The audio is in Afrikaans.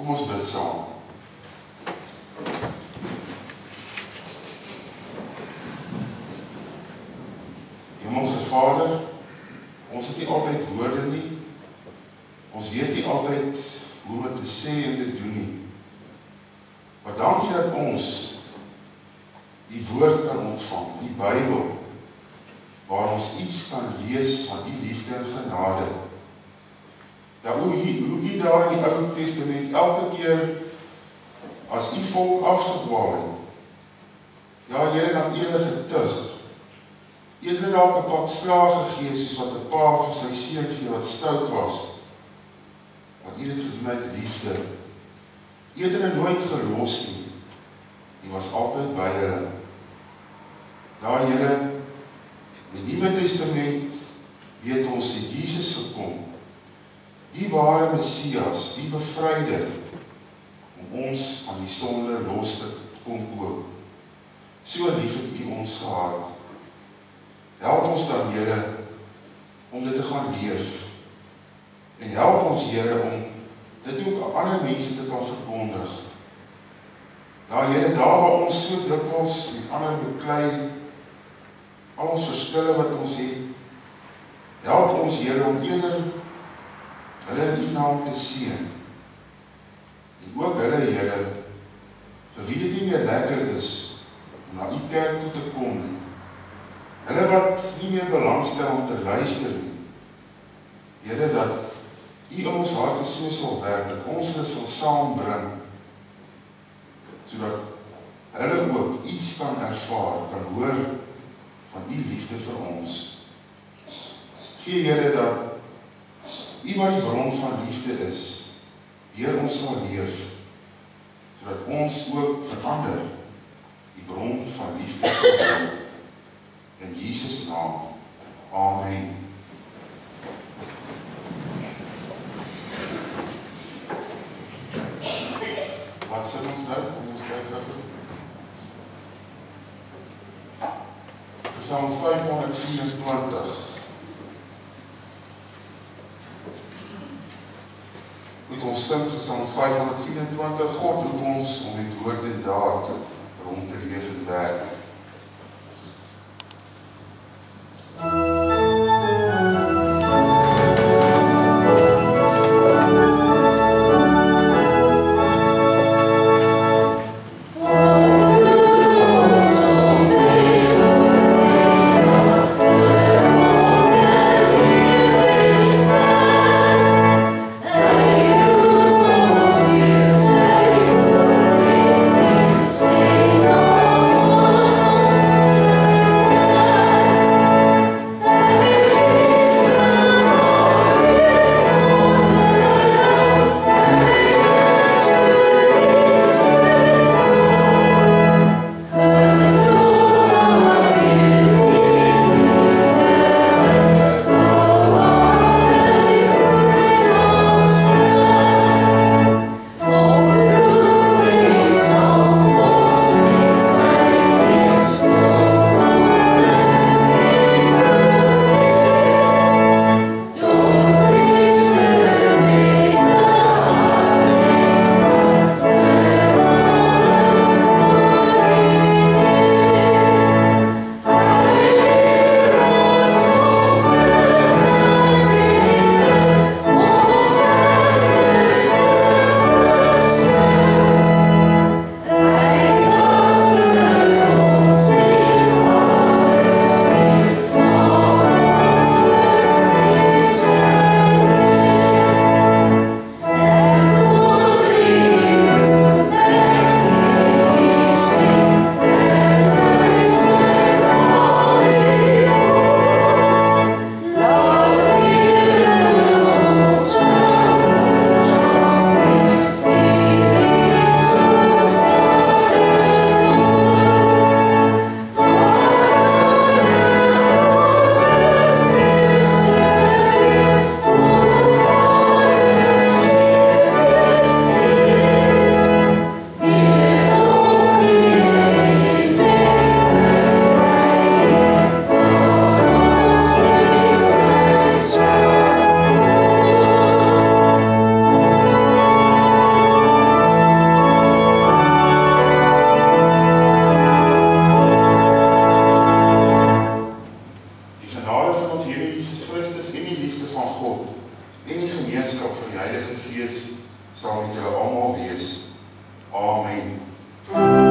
Kom ons bid saam. Hemelse Vader, ons het nie altyd woorde nie. Ons weet nie altyd hoe om te sê en te doen nie. Maar dankie dat ons die woord kan ontvang, die Bybel, waar ons iets kan lees van die liefde en genade. Ja, hoe hier, hoe hier daar in die Ou Testament elke keer as u volk afgedwaal het. Ja, Here, dan enige tug. Eerder dalk 'n pad slaag gegee soos wat 'n pa vir sy seentjie wat stout was. Want u het gedoen uit liefde. Eerder nooit gelos nie. U was altyd by hulle. Ja, Here, in die Nuwe Testament weet ons dat Jesus gekom. Die ware Messias, die bevryder om ons van die sonde los te kom koop. So lief het U ons gehad. Help ons dan Here om dit te gaan leef. En help ons Here om dit ook aan ander mense te kan verkondig. Ja Here, daar waar ons so dikwels met ander beklei al ons verskille wat ons het, help ons Here om eerder hulle in U naam te seën. En ook hulle Here vir wie dit nie meer lekker is om na U kerk toe te kom nie. Hulle wat nie meer belangstel om te luister nie. Here dat U in ons harte so sal werk dat ons hulle sal saambring sodat hulle ook iets kan ervaar, kan hoor van U liefde vir ons. Gee Here dat U wat die bron van liefde is, deur ons sal leef sodat ons ook verander die bron van liefde sal word. In Jesus naam. Amen. Wat sê ons nou? Kom ons kyk nou. Psalm 524. Moet ons sing Psalm 524. God roep ons om met woord en daad rond te leef en werk. en die gemeenskap van die Heilige Gees sal met julle almal wees. Amen.